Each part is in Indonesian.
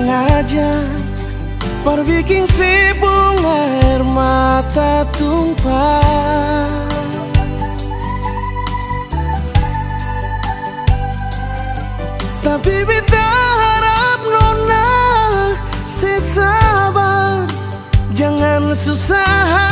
sengaja Perbikin si bunga air mata tumpah. Tapi kita harap nona Sesabar Jangan susah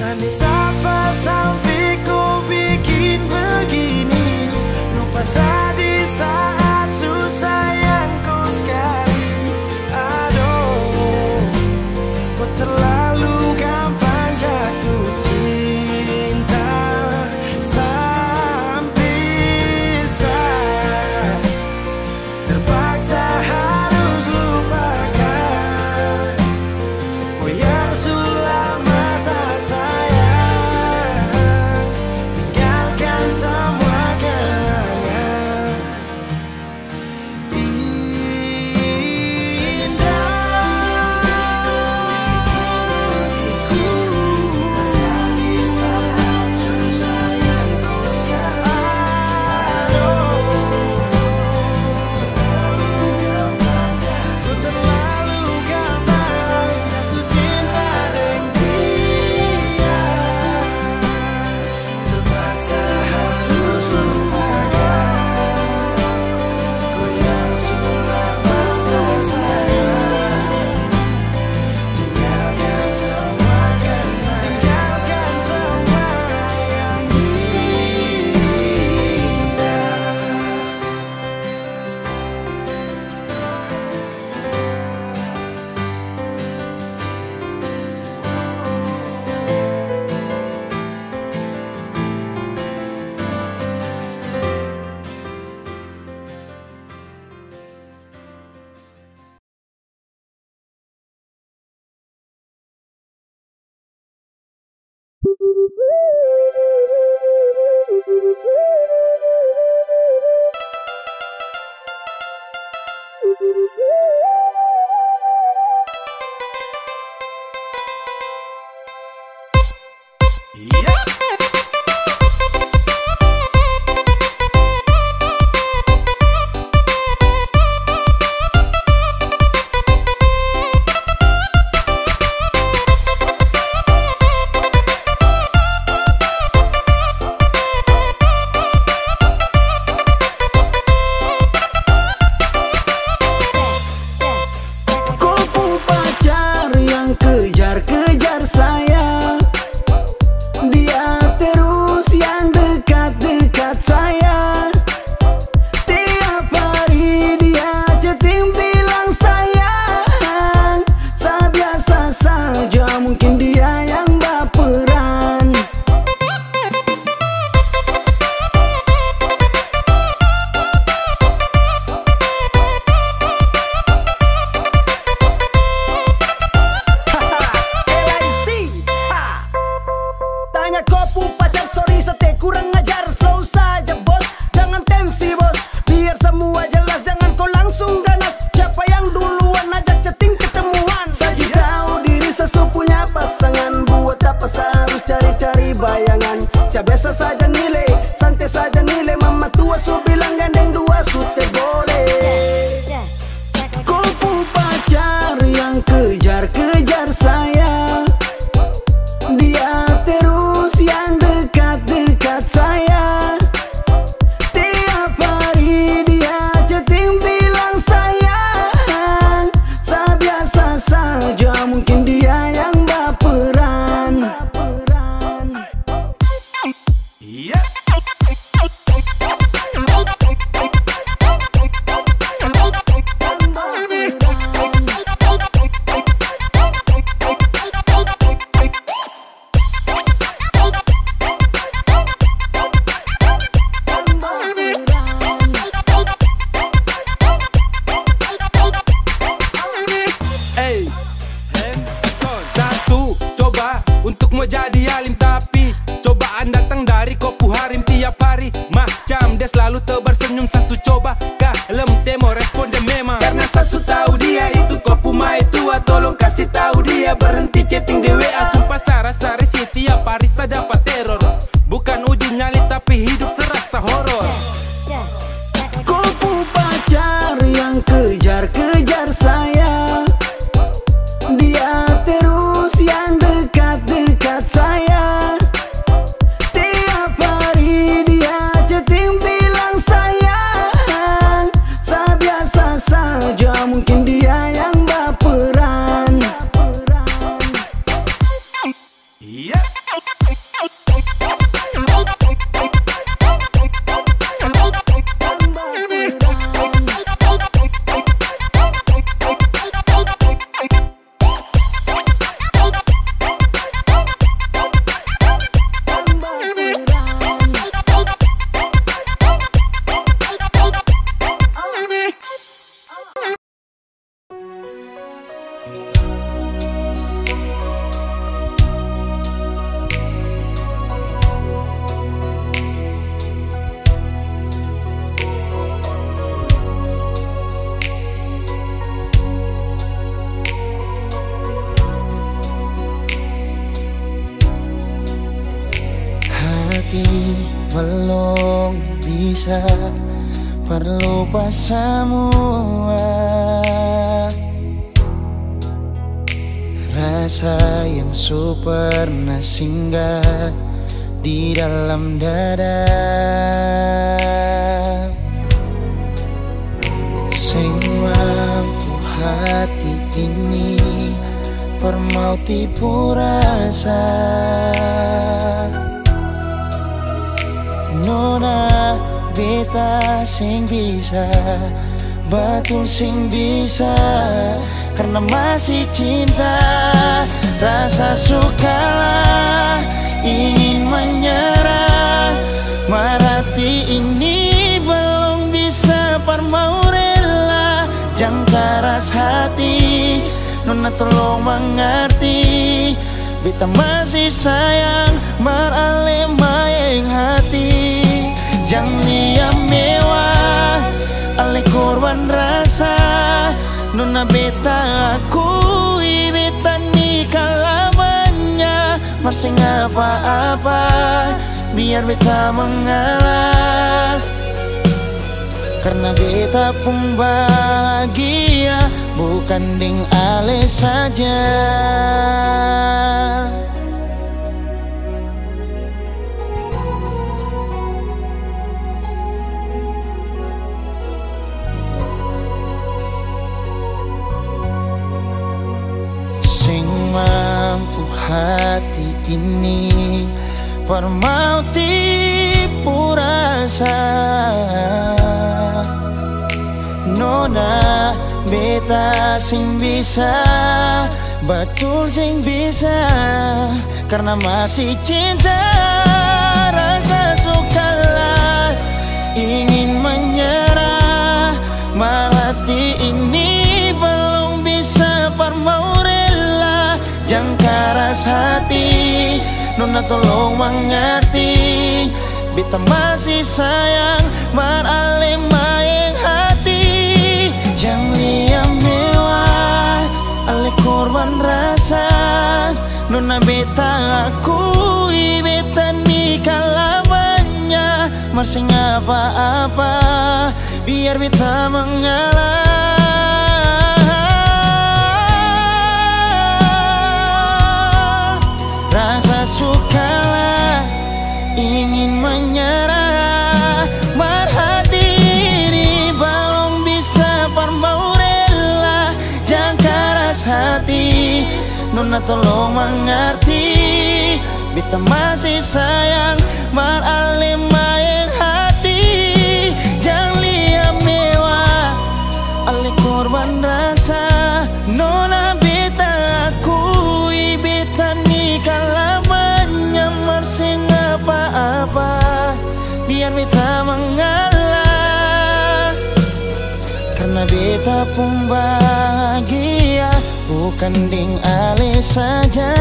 Sandi sapa Rasa yang super singgah di dalam dada. Mampu hati ini permau tipu rasa Nona beta sing bisa Betul sing bisa Karena masih cinta Rasa sukalah Ingin menyerah. Marati ini belum bisa Parmau rela. Jangan keras hati Nona tolong mengerti. Beta masih sayang Marale mayang hati. Jangan liam mewah Ale korban rasa Nona beta akui Beta nikah lamanya Masih apa-apa Biar beta mengalah. Karena beta pun bahagia Bukan ding ale saja mampu hati ini. Permau tipu rasa. Nona beta sing bisa Betul sing bisa. Karena masih cinta Rasa sukalah Ingin menyerah Marati ini keras hati Nona tolong mengerti. Beta masih sayang Marale mayang hati. Jangan liam mewah Ale korban rasa. Nona beta akui Beta nikah Mersing apa-apa Biar beta mengalah ingin menyerah. Berhati ini belum bisa parmau rela. Jangan keras hati Nona tolong mengerti. Beta masih sayang Maralim pun bahagia Bukan ding Ali saja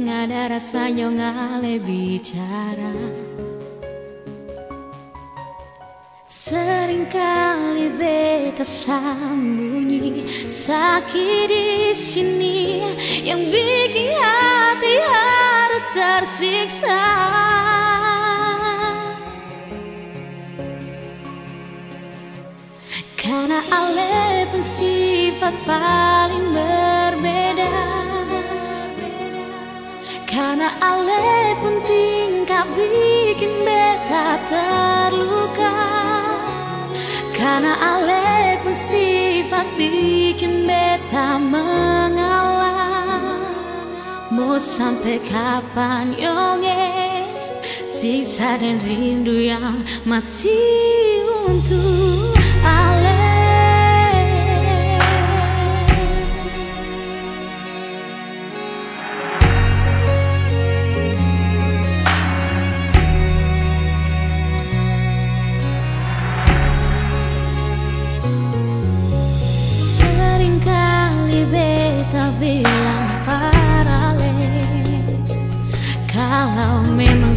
nggak ada rasanya ngale bicara Seringkali beta sembunyi sakit di sini yang bikin hati harus tersiksa. Karena Ale sifat paling Karena Ale pun tingkah bikin beta terluka. Karena Ale pun sifat bikin beta mengalah. Mau sampai kapan yonge? Siksa dan rindu yang masih untuk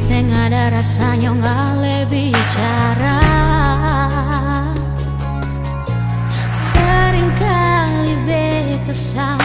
nggak ada rasanya ngale bicara. Seringkali beta sembunyi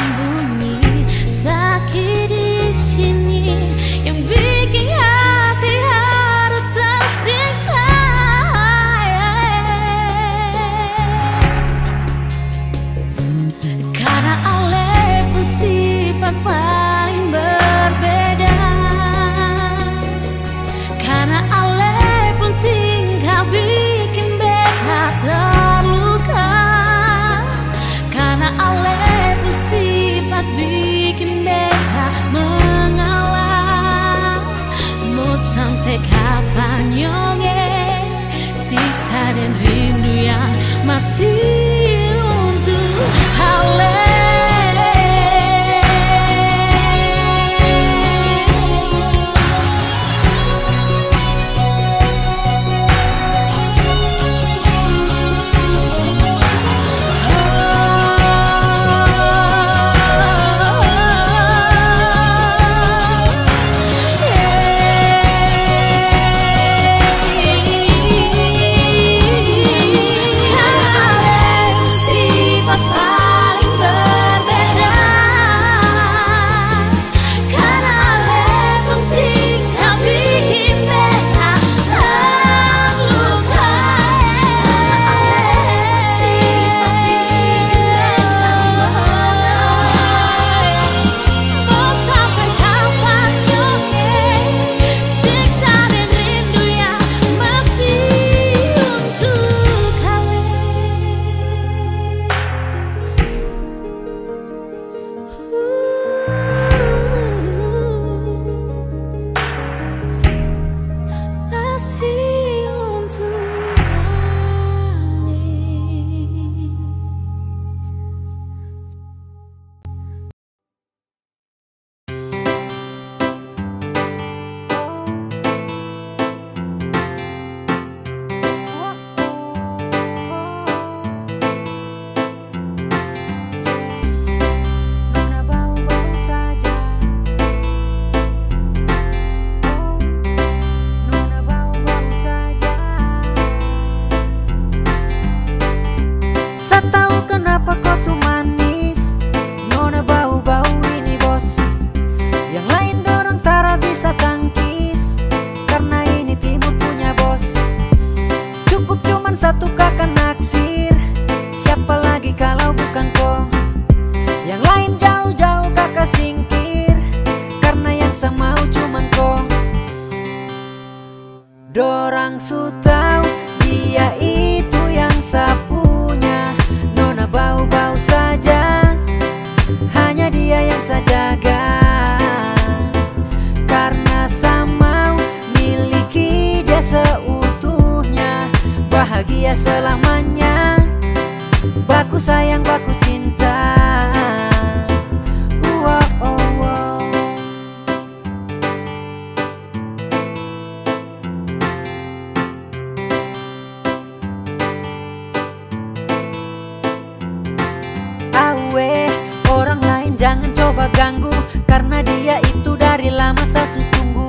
jangan coba ganggu Karena dia itu dari lama saya tunggu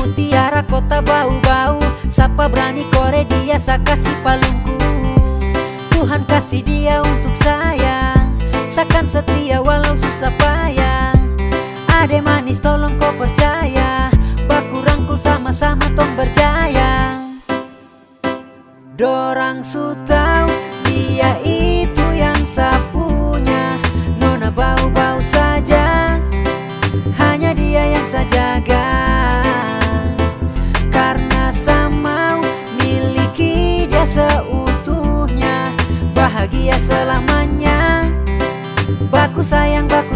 Mutiara kota bau-bau Sapa berani kore dia saya kasih palungku. Tuhan kasih dia untuk saya Sakan setia walau susah payah. Ade manis tolong kau percaya Baku rangkul sama-sama tong berjaya. Dorang sut dia selamanya. Baku sayang, baku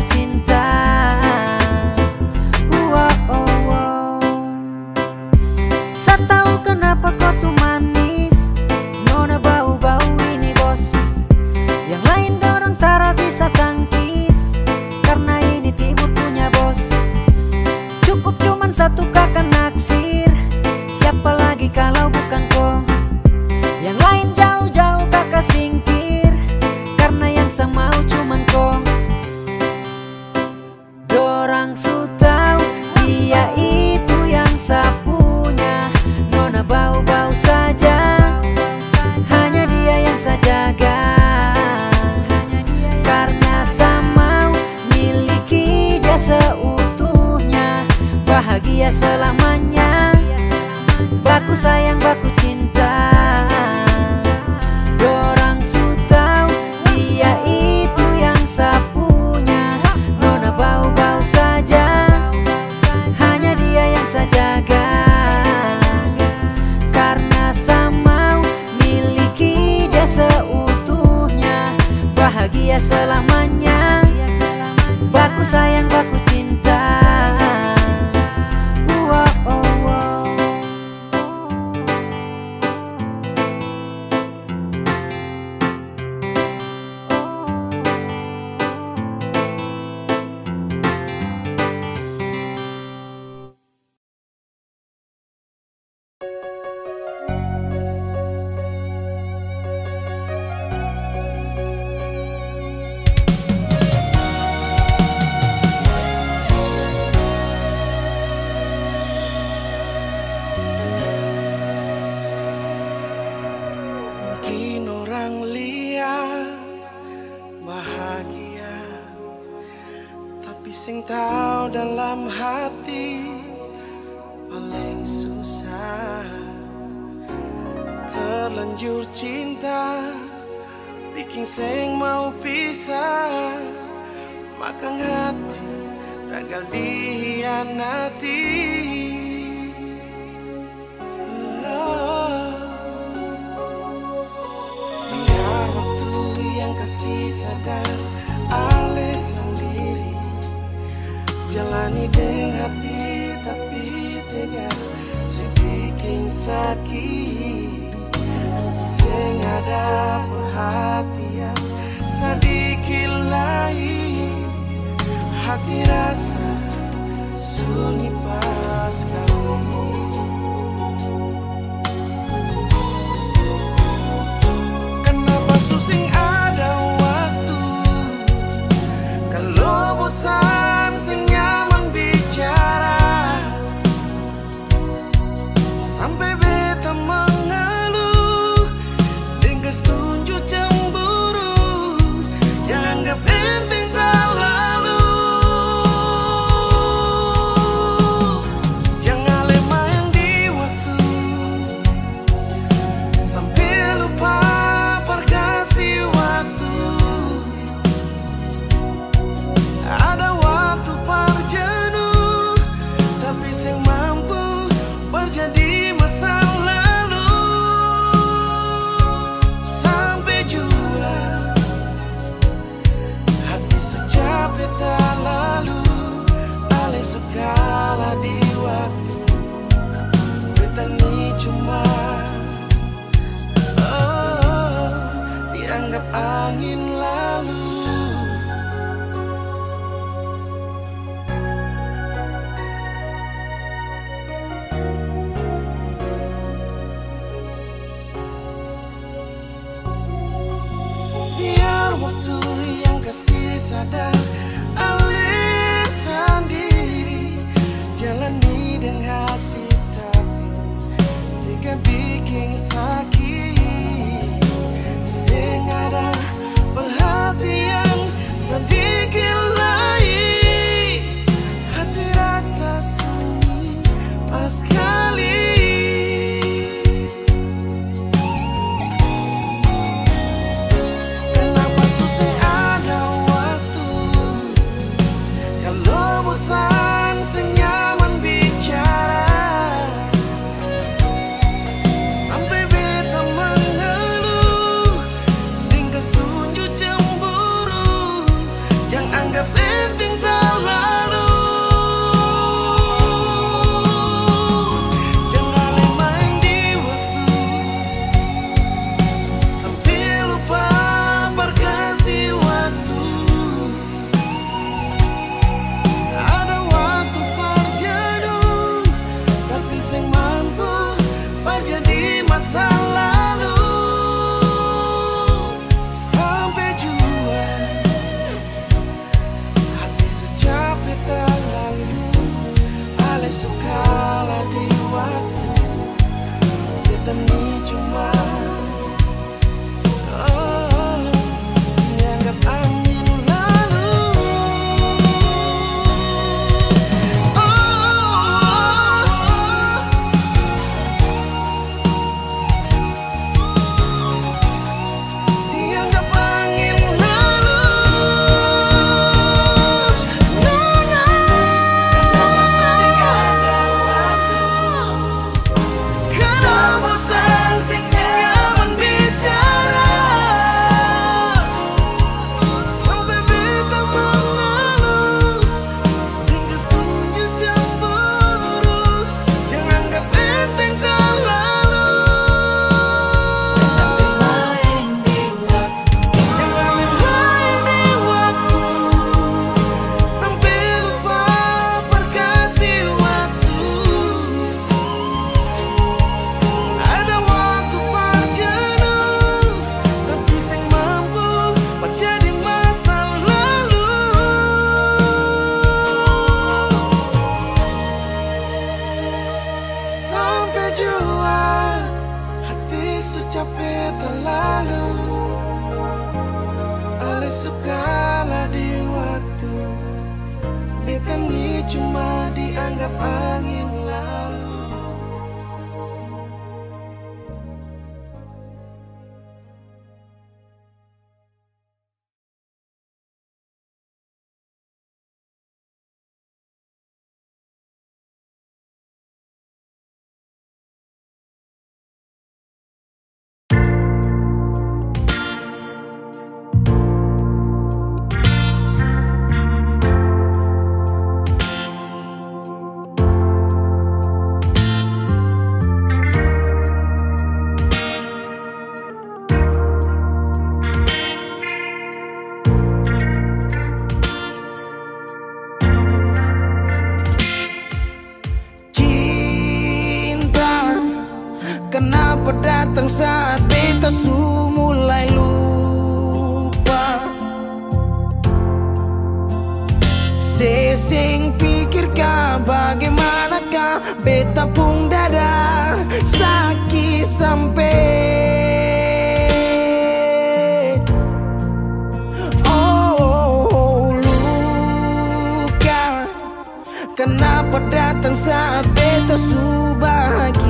Saking mau pisah. Makang hati Ragal dihianati. Oh. Biar waktu yang kasih sadar ale sendiri. Jalani dengan hati tapi tega Si bikin sakit. Sing ada perhatian lain Hati rasa sunyi pas kau datang saat beta su bahagia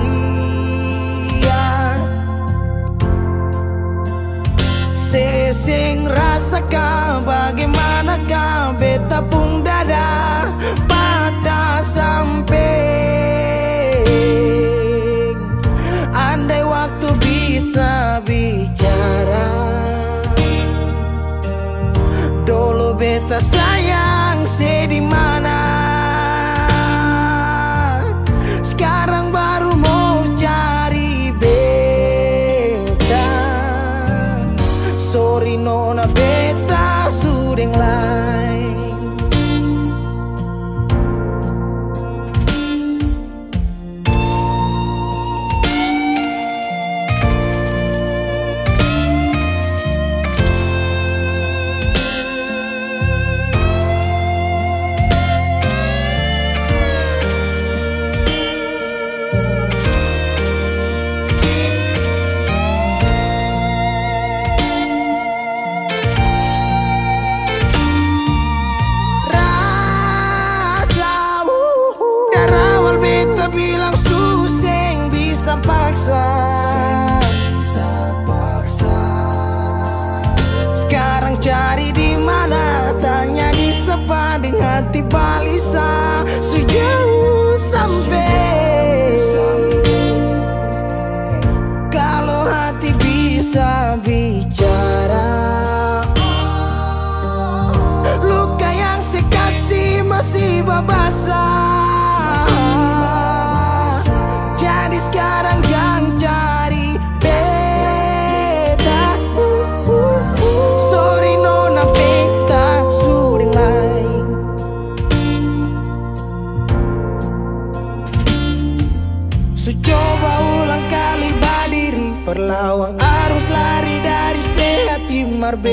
Sesing rasa ka bagaimana ka beta pung ngati balisa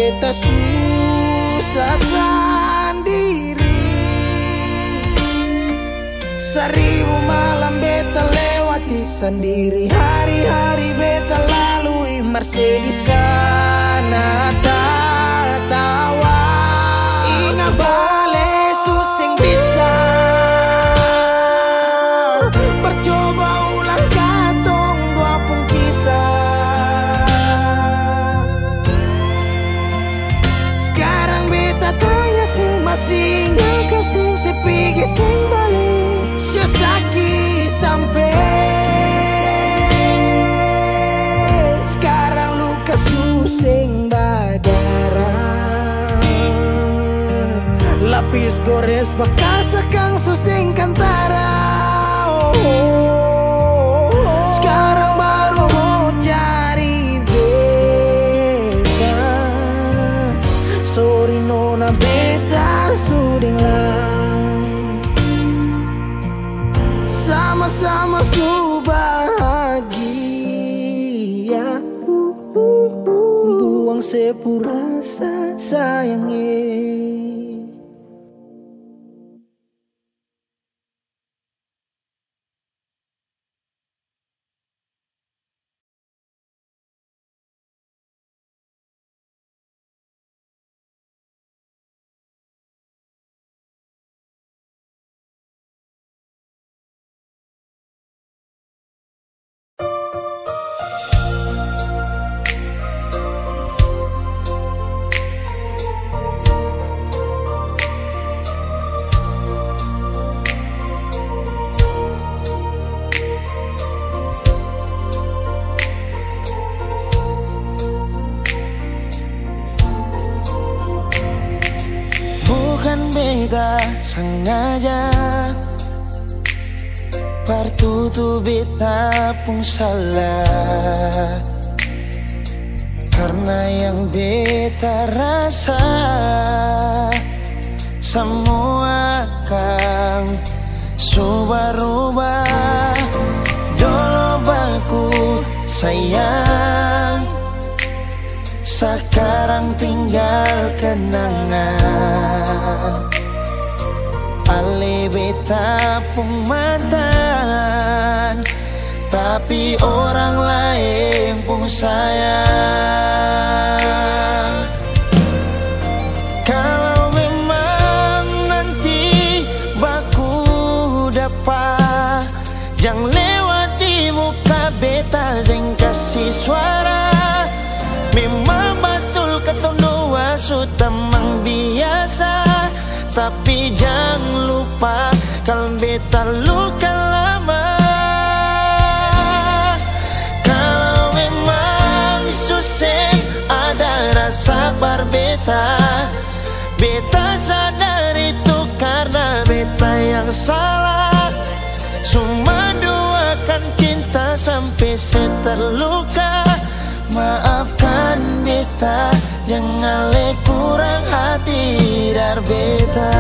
beta susah sendiri. Seribu malam beta lewati sendiri. Hari-hari beta lalui Mercedes sana Susing badara. Lapis gores bekas kang susing kantara disayangi salah. Karena yang beta rasa Semua akan Subah-rubah Dolo sayang Sekarang tinggal kenangan. Ale beta pun mantan Tapi orang lain pun sayang. Kalau memang nanti baku dapat Jangan lewati muka beta Jangan kasih suara. Memang betul ketemu dua sutamang biasa Tapi jangan lupa Kalau beta luka rasa berbeta Beta sadar itu karena beta yang salah. Cuma doakan cinta sampai saya terluka Maafkan beta Jangan le kurang hati dar beta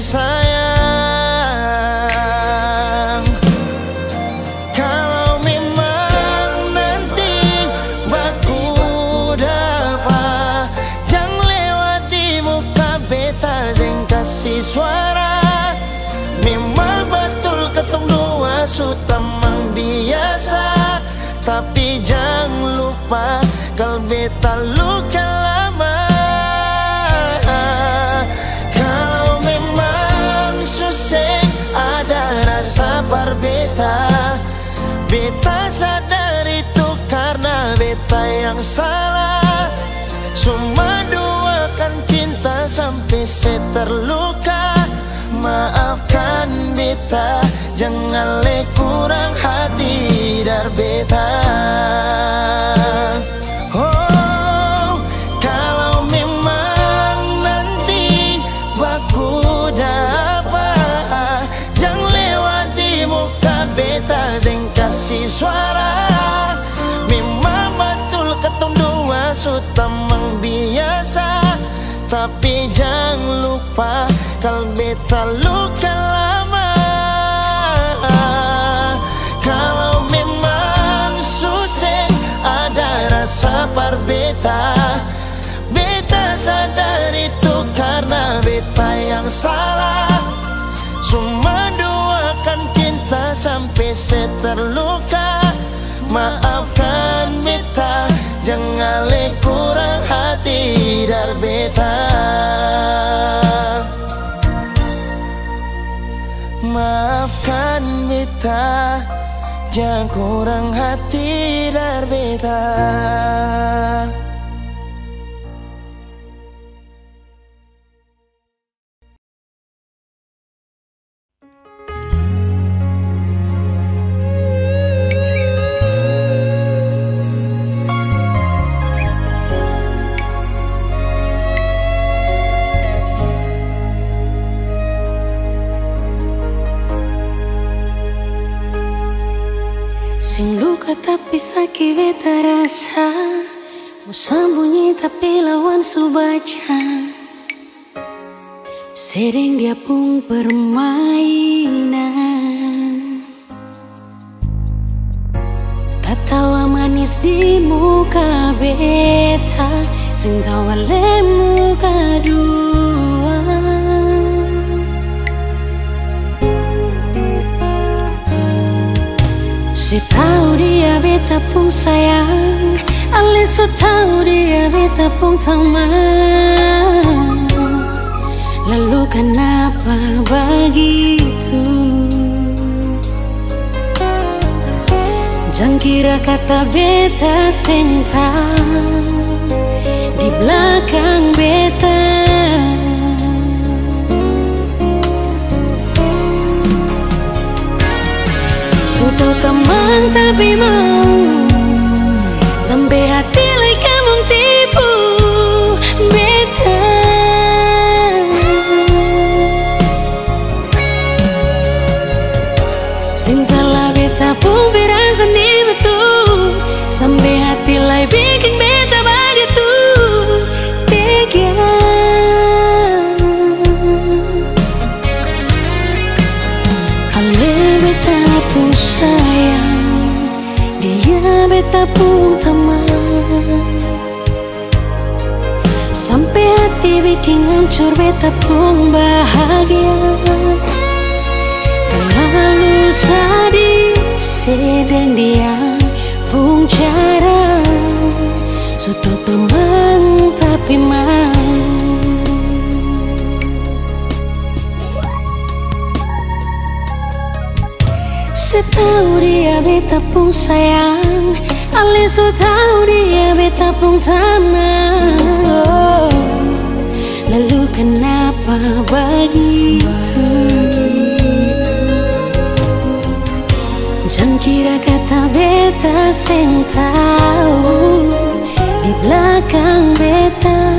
sayang. Kalau memang nanti baku dapat Jangan lewati muka beta Jangan kasih suara. Memang betul ketemu dua sutamang biasa Tapi jangan lupa Kalau beta luka Beta sadar itu karena beta yang salah. Cuma doakan cinta sampai saya terluka. Maafkan beta Jangan le kurang hati dar beta Tapi jangan lupa Kalau beta luka lama. Kalau memang susah ada rasa berbeda Beta. Sadar itu karena beta yang salah. Cuma doakan cinta sampai saya terluka Maafkan beta Jangan le kurang dar beta. Maafkan beta. Jangan kurang hati dar beta sakit beta rasa Mau sembunyi tapi lawan subaca. Sering dia pun permainan Tatawa manis di muka beta Sing tawa le muka dua Saya tahu dia beta pun sayang. Ale so tahu dia beta pun teman Lalu kenapa begitu? Jangan kira kata beta senta Di belakang beta Sudah teman tapi mau. Sampai hati hati bikin hancur beta pun bahagia. Terlalu sadis sedang dia pun cara Sudah teman tapi mau Setahu dia beta pun sayang. Ale so tahu dia beta pun tanah. Oh. Lalu kenapa begitu Jangan kira kata beta sen tahu Di belakang beta.